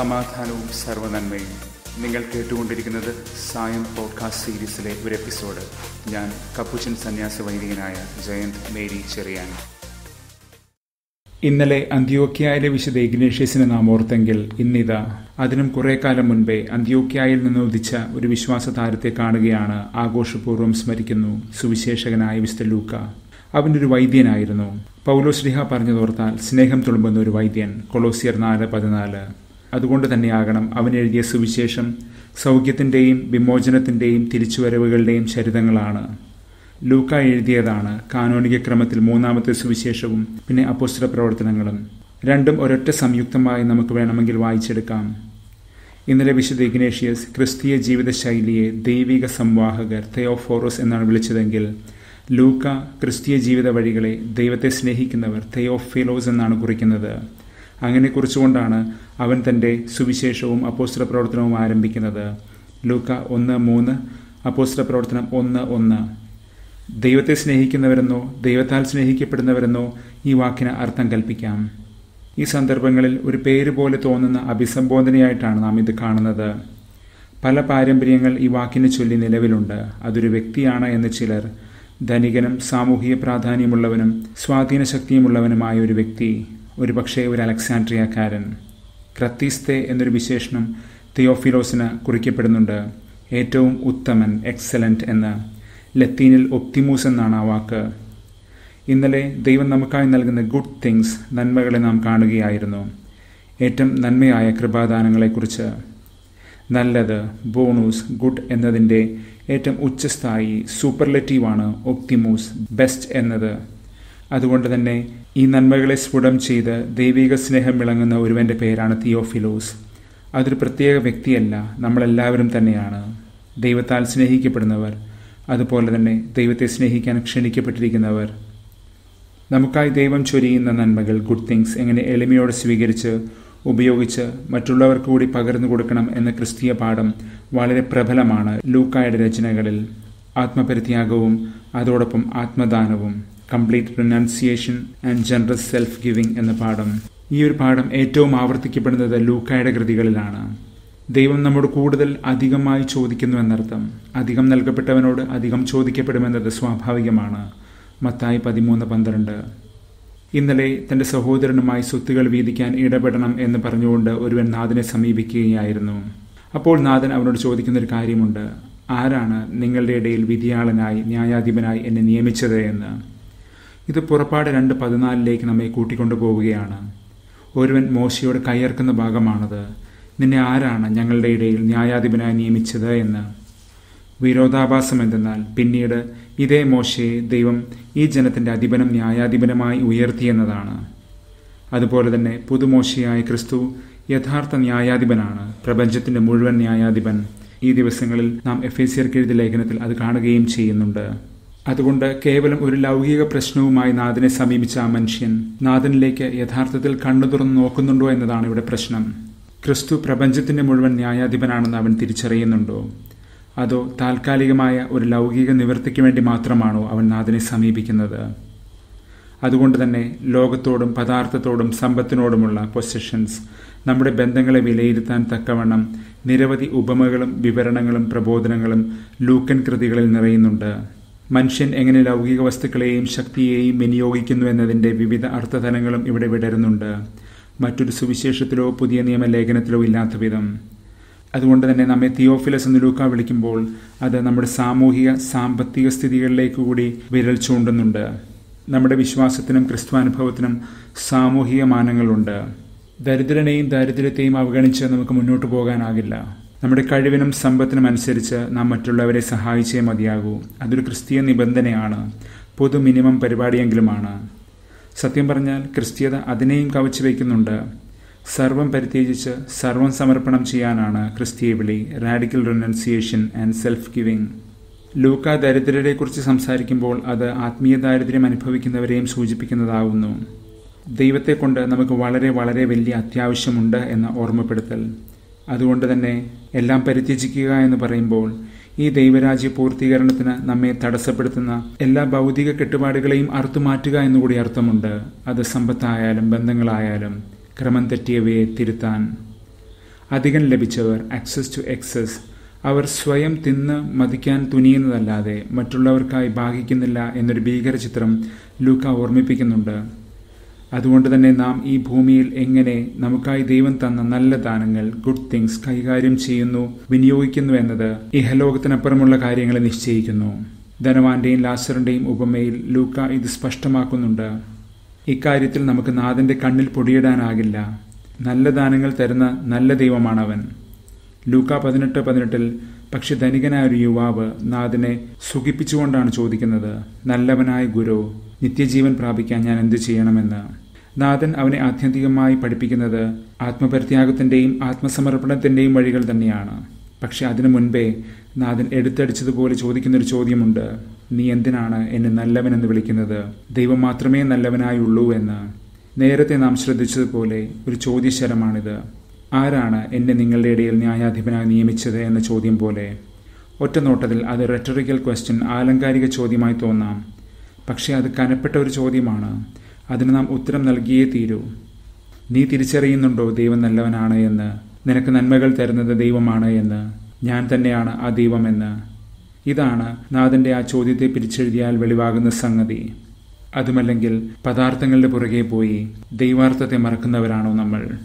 സമാധാനവും സർവനന്മയും. നിങ്ങൾ കേട്ടുകൊണ്ടിരിക്കുന്നത് സായം പോഡ്കാസ്റ്റ് സീരീസിലെ ഒരു എപ്പിസോഡ്. ഞാൻ കപ്പുച്ചൻ സന്യാസ വൈദികനായ ജയന്ത് മേരി ചെറിയാൻ ഇന്നലെ അന്ത്യോക്യായിലെ വിശുദ്ധ ഇഗ്നേഷ്യസിനെ നാം ഓർത്തെങ്കിൽ ഇന്നിതാ. അതിനും കുറെ കാലം മുൻപേ അന്ത്യോക്യായിൽ നിന്ന് ഉദിച്ച ഒരു വിശ്വാസ താരത്തെ കാണുകയാണ് ആഘോഷപൂർവം സ്മരിക്കുന്നു സുവിശേഷകനായ വിശുദ്ധ ലൂക്ക. അവനൊരു വൈദ്യനായിരുന്നു. പൗലോശ്ലിഹ പറഞ്ഞതോർത്താൽ സ്നേഹം തുളുമ്പുന്ന ഒരു വൈദ്യൻ കൊളോസിയർ നാല് പതിനാല്. അതുകൊണ്ട് തന്നെയാകണം അവൻ എഴുതിയ സുവിശേഷം സൗഖ്യത്തിന്റെയും വിമോചനത്തിന്റെയും തിരിച്ചുവരവുകളുടെയും ചരിതങ്ങളാണ്. ലൂക്ക എഴുതിയതാണ് കാനോനിക ക്രമത്തിൽ മൂന്നാമത്തെ സുവിശേഷവും പിന്നെ അപ്പോസ്തല പ്രവർത്തനങ്ങളും. രണ്ടും ഒരൊറ്റ സംയുക്തമായി നമുക്ക് വേണമെങ്കിൽ വായിച്ചെടുക്കാം. ഇന്നലെ വിശുദ്ധ ഇഗ്നേഷ്യസ് ക്രിസ്തീയ ജീവിത ശൈലിയെ ദൈവിക സംവാഹകർ തെയോഫോറോസ് എന്നാണ് വിളിച്ചതെങ്കിൽ ലൂക്ക ക്രിസ്തീയ ജീവിത വഴികളെ ദൈവത്തെ സ്നേഹിക്കുന്നവർ തെയോഫിലോസ് എന്നാണ് കുറിക്കുന്നത്. അങ്ങനെ കുറിച്ചുകൊണ്ടാണ് അവൻ തന്റെ സുവിശേഷവും അപ്പോസ്ത്ര പ്രവർത്തനവും ആരംഭിക്കുന്നത്. ലൂക്ക ഒന്ന് മൂന്ന് അപ്പോസ്ത്ര പ്രവർത്തനം ഒന്ന് ഒന്ന്. ദൈവത്തെ സ്നേഹിക്കുന്നവരെന്നോ ദൈവത്താൽ സ്നേഹിക്കപ്പെടുന്നവരെന്നോ ഈ വാക്കിന് അർത്ഥം കൽപ്പിക്കാം. ഈ സന്ദർഭങ്ങളിൽ ഒരു പേര് പോലെ തോന്നുന്ന അഭിസംബോധനയായിട്ടാണ് നാം ഇത് കാണുന്നത്. പല പാരമ്പര്യങ്ങൾ ഈ വാക്കിനെ ചൊല്ലി നിലവിലുണ്ട്. അതൊരു വ്യക്തിയാണ് എന്ന് ചിലർ ധനികനും സാമൂഹിക പ്രാധാന്യമുള്ളവനും സ്വാധീന ശക്തിയുമുള്ളവനുമായ ഒരു വ്യക്തി. ഒരു പക്ഷേ ഒരു അലക്സാൻഡ്രിയക്കാരൻ ക്രത്തീസ്തെ എന്നൊരു വിശേഷണം തിയോഫിലോസിന് കുറിക്കപ്പെടുന്നുണ്ട്. ഏറ്റവും ഉത്തമൻ എക്സലന്റ് എന്ന് ലത്തീനിൽ ഒപ്തിമൂസ് എന്നാണ് ആ വാക്ക്. ഇന്നലെ ദൈവം നമുക്കായി നൽകുന്ന ഗുഡ് തിങ്സ് നന്മകളെ നാം കാണുകയായിരുന്നു. ഏറ്റവും നന്മയായ കൃപാദാനങ്ങളെക്കുറിച്ച്. നല്ലത് ബോണൂസ് ഗുഡ് എന്നതിന്റെ ഏറ്റവും ഉച്ചസ്ഥായി സൂപ്പർലെറ്റീവാണ് ഒപ്തിമൂസ് ബെസ്റ്റ് എന്നത്. അതുകൊണ്ട് തന്നെ ഈ നന്മകളെ സ്ഫുടം ചെയ്ത് ദൈവിക സ്നേഹം വിളങ്ങുന്ന ഒരുവന്റെ പേരാണ് തിയോഫിലോസ്. അതൊരു പ്രത്യേക വ്യക്തിയല്ല നമ്മളെല്ലാവരും തന്നെയാണ്. ദൈവത്താൽ സ്നേഹിക്കപ്പെടുന്നവർ അതുപോലെ തന്നെ ദൈവത്തെ സ്നേഹിക്കാൻ ക്ഷണിക്കപ്പെട്ടിരിക്കുന്നവർ. നമുക്കായി ദൈവം ചൊരിയുന്ന നന്മകൾ ഗുഡ് തിങ്സ് എങ്ങനെ എളിമയോടെ സ്വീകരിച്ച് ഉപയോഗിച്ച് മറ്റുള്ളവർക്ക് കൂടി പകർന്നു കൊടുക്കണം എന്ന ക്രിസ്തീയ പാഠം വളരെ പ്രബലമാണ് ലൂക്കായുടെ രചനകളിൽ. ആത്മപരിത്യാഗവും അതോടൊപ്പം ആത്മദാനവും. Complete pronunciation and general self giving എന്ന പാഠം. ഈ ഒരു പാഠം ഏറ്റവും ആവർത്തിക്കപ്പെടുന്നത് ലൂക്കായുടെ കൃതികളിലാണ്. ദൈവം നമ്മോട് കൂടുതൽ അധികമായി ചോദിക്കുന്നു എന്നർത്ഥം. അധികം നൽകപ്പെട്ടവനോട് അധികം ചോദിക്കപ്പെടുമെന്നത് സ്വാഭാവികമാണ്. മത്തായി പതിമൂന്ന് പന്ത്രണ്ട്. ഇന്നലെ തന്റെ സഹോദരനുമായി സ്വത്തുകൾ വീതിക്കാൻ ഇടപെടണം എന്ന് പറഞ്ഞുകൊണ്ട് ഒരുവൻ നാഥനെ സമീപിക്കുകയായിരുന്നു. അപ്പോൾ നാഥൻ അവനോട് ചോദിക്കുന്നൊരു കാര്യമുണ്ട്. ആരാണ് നിങ്ങളുടെ ഇടയിൽ വിധിയാളനായി ന്യായാധിപനായി എന്നെ നിയമിച്ചത് എന്ന്? ഇത് പുറപ്പാട് രണ്ട് പതിനാലിലേക്ക് നമ്മെ കൂട്ടിക്കൊണ്ടു പോവുകയാണ് ഒരുവൻ മോശയോട് കയ്യേർക്കുന്ന ഭാഗമാണത്. നിന്നെ ആരാണ് ഞങ്ങളുടെ ഇടയിൽ ന്യായാധിപനായി നിയമിച്ചത് എന്ന്? വിരോധാഭാസം എന്തെന്നാൽ പിന്നീട് ഇതേ മോശയെ ദൈവം ഈ ജനത്തിന്റെ അധിപനം ന്യായാധിപനമായി ഉയർത്തിയെന്നതാണ് അതുപോലെ തന്നെ പുതുമോശയായ ക്രിസ്തു യഥാർത്ഥ ന്യായാധിപനാണ്. പ്രപഞ്ചത്തിന്റെ മുഴുവൻ ന്യായാധിപൻ. ഈ ദിവസങ്ങളിൽ നാം എഫ് എ എഴുതിയ ലേഖനത്തിൽ അത് കാണുകയും ചെയ്യുന്നുണ്ട്. അതുകൊണ്ട് കേവലം ഒരു ലൗകിക പ്രശ്നവുമായി നാഥനെ സമീപിച്ച ആ മനുഷ്യൻ നാഥനിലേക്ക് യഥാർത്ഥത്തിൽ കണ്ണു തുറന്ന് നോക്കുന്നുണ്ടോ എന്നതാണ് ഇവിടെ പ്രശ്നം. ക്രിസ്തു പ്രപഞ്ചത്തിന്റെ മുഴുവൻ ന്യായാധിപനാണെന്ന് അവൻ തിരിച്ചറിയുന്നുണ്ടോ? അതോ താൽക്കാലികമായ ഒരു ലൗകിക നിവൃത്തിക്ക് വേണ്ടി മാത്രമാണോ അവൻ നാഥനെ സമീപിക്കുന്നത്? അതുകൊണ്ട് തന്നെ ലോകത്തോടും പദാർത്ഥത്തോടും സമ്പത്തിനോടുമുള്ള പൊസിഷൻസ് നമ്മുടെ ബന്ധങ്ങളെ വിലയിരുത്താൻ തക്കവണ്ണം നിരവധി ഉപമകളും വിവരണങ്ങളും പ്രബോധനങ്ങളും ലൂക്കൻ കൃതികളിൽ നിറയുന്നുണ്ട്. മനുഷ്യൻ എങ്ങനെ ലൗകിക വസ്തുക്കളെയും ശക്തിയെയും വിനിയോഗിക്കുന്നു എന്നതിന്റെ വിവിധ അർത്ഥതലങ്ങളും ഇവിടെ വിടരുന്നുണ്ട്. മറ്റൊരു സുവിശേഷത്തിലോ പുതിയ നിയമലേഖനത്തിലോ ഇല്ലാത്ത വിധം. അതുകൊണ്ട് തന്നെ നമ്മെ തിയോഫിലസ് എന്ന് ലൂക്ക വിളിക്കുമ്പോൾ അത് നമ്മുടെ സാമൂഹിക സാമ്പത്തിക സ്ഥിതികളിലേക്ക് കൂടി വിരൽ ചൂണ്ടുന്നുണ്ട്. നമ്മുടെ വിശ്വാസത്തിനും ക്രിസ്തുവാനുഭവത്തിനും സാമൂഹിക മാനങ്ങളുണ്ട്. ദരിദ്രനെയും ദാരിദ്ര്യത്തെയും അവഗണിച്ച് നമുക്ക് മുന്നോട്ട് പോകാനാകില്ല. നമ്മുടെ കഴിവിനും സമ്പത്തിനും അനുസരിച്ച് നാം മറ്റുള്ളവരെ സഹായിച്ചേ മതിയാകൂ. അതൊരു ക്രിസ്തീയ നിബന്ധനയാണ്. പൊതു മിനിമം പരിപാടിയെങ്കിലുമാണ്. സത്യം പറഞ്ഞാൽ ക്രിസ്തീയത അതിനെയും കവച്ചു വയ്ക്കുന്നുണ്ട്. സർവം പരിത്യജിച്ച് സർവം സമർപ്പണം ചെയ്യാനാണ് ക്രിസ്തീയ വിളി radical renunciation and self giving Luke ദരിദ്രരെക്കുറിച്ച് സംസാരിക്കുമ്പോൾ അത് ആത്മീയ ദാരിദ്ര്യം അനുഭവിക്കുന്നവരെയും സൂചിപ്പിക്കുന്നതാവുന്നു. ദൈവത്തെക്കൊണ്ട് നമുക്ക് വളരെ വളരെ വലിയ അത്യാവശ്യമുണ്ട് എന്ന ഓർമ്മപ്പെടുത്തൽ. അതുകൊണ്ട് തന്നെ എല്ലാം പരിത്യജിക്കുക എന്ന് പറയുമ്പോൾ ഈ ദൈവരാജ്യ പൂർത്തീകരണത്തിന് നമ്മെ തടസ്സപ്പെടുത്തുന്ന എല്ലാ ഭൗതിക കെട്ടുപാടുകളെയും അറുത്തുമാറ്റുക എന്നുകൂടി അർത്ഥമുണ്ട്. അത് സമ്പത്തായാലും ബന്ധങ്ങളായാലും ക്രമം തെറ്റിയവയെ തിരുത്താൻ. അധികം ലഭിച്ചവർ ആക്സസ് ടു എക്സസ് അവർ സ്വയം തിന്ന് മതിക്കാൻ തുനിയുന്നതല്ലാതെ മറ്റുള്ളവർക്കായി ഭാഗിക്കുന്നില്ല എന്നൊരു ഭീകര ചിത്രം ലൂക്ക ഓർമ്മിപ്പിക്കുന്നുണ്ട്. അതുകൊണ്ട് തന്നെ നാം ഈ ഭൂമിയിൽ എങ്ങനെ നമുക്കായി ദൈവം തന്ന നല്ല ദാനങ്ങൾ ഗുഡ് തിങ്സ് കൈകാര്യം ചെയ്യുന്നു വിനിയോഗിക്കുന്നു എന്നത് ഇഹലോകത്തിനപ്പുറമുള്ള കാര്യങ്ങളെ നിശ്ചയിക്കുന്നു. ധനവാന്റെയും ലാസറിന്റെയും ഉപമയിൽ ലൂക്ക ഇത് സ്പഷ്ടമാക്കുന്നുണ്ട്. ഇക്കാര്യത്തിൽ നമുക്ക് നാഥന്റെ കണ്ണിൽ പൊടിയിടാനാകില്ല. നല്ല ദാനങ്ങൾ തരുന്ന നല്ല ദൈവമാണവൻ. ലൂക്ക പതിനെട്ട് പതിനെട്ടിൽ പക്ഷെ ധനികനായ ഒരു യുവാവ് നാഥിനെ സുഖിപ്പിച്ചുകൊണ്ടാണ് ചോദിക്കുന്നത്. നല്ലവനായ ഗുരു നിത്യജീവൻ പ്രാപിക്കാൻ ഞാൻ എന്തു ചെയ്യണമെന്ന്. നാഥൻ അവനെ ആത്യന്തികമായി പഠിപ്പിക്കുന്നത് ആത്മപരിത്യാഗത്തിന്റെയും ആത്മസമർപ്പണത്തിന്റെയും വഴികൾ തന്നെയാണ്. പക്ഷെ അതിനു മുൻപേ നാഥൻ എടുത്തടിച്ചതുപോലെ ചോദിക്കുന്നൊരു ചോദ്യമുണ്ട്. നീ എന്തിനാണ് എന്നെ നല്ലവനെന്ന് വിളിക്കുന്നത്? ദൈവം മാത്രമേ നല്ലവനായുള്ളൂ എന്ന്. നേരത്തെ നാം ശ്രദ്ധിച്ചതുപോലെ ഒരു ചോദ്യശരമാണിത്. ആരാണ് എന്നെ നിങ്ങളുടെ ഇടയിൽ ന്യായാധിപനായി നിയമിച്ചത്? എന്ന ചോദ്യം പോലെ. ഒറ്റ നോട്ടത്തിൽ അത് റെറ്ററിക്കൽ ക്വസ്റ്റ്യൻ ആലങ്കാരിക ചോദ്യമായി തോന്നാം. പക്ഷേ അത് കനപ്പെട്ട ഒരു ചോദ്യമാണ്. അതിന് നാം ഉത്തരം നൽകിയേ തീരൂ. നീ തിരിച്ചറിയുന്നുണ്ടോ ദൈവം നല്ലവനാണ് എന്ന്? നിനക്ക് നന്മകൾ തരുന്നത് ദൈവമാണ് എന്ന്? ഞാൻ തന്നെയാണ് ആ ദൈവമെന്ന് ഇതാണ് നാഥന്റെ ആ ചോദ്യത്തെ പിരിച്ചെഴുതിയാൽ വെളിവാകുന്ന സംഗതി. അതുമല്ലെങ്കിൽ പദാർത്ഥങ്ങളുടെ പുറകെ പോയി ദൈവാർത്ഥത്തെ മറക്കുന്നവരാണോ നമ്മൾ?